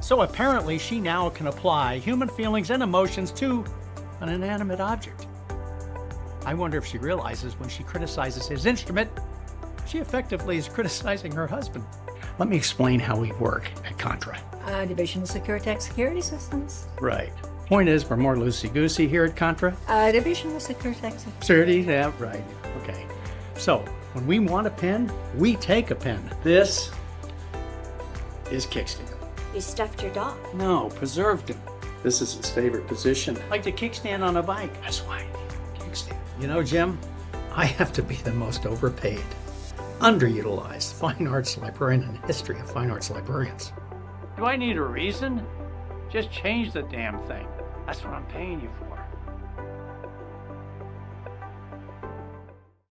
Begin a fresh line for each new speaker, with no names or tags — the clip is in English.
So apparently, she now can apply human feelings and emotions to an inanimate object. I wonder if she realizes when she criticizes his instrument, she effectively is criticizing her husband. Let me explain how we work at Contra.
Uh, Division of Security Security Systems.
Right. Point is, we're more loosey goosey here at Contra.
Uh, Division of Security
Security, yeah, right. Okay. So, when we want a pen, we take a pen. This is kickstand.
You stuffed your dog.
No, preserved him. This is his favorite position. Like the kickstand on a bike. That's why I need a kickstand. You know, Jim, I have to be the most overpaid, underutilized fine arts librarian in the history of fine arts librarians. Do I need a reason? Just change the damn thing. That's what I'm paying you for.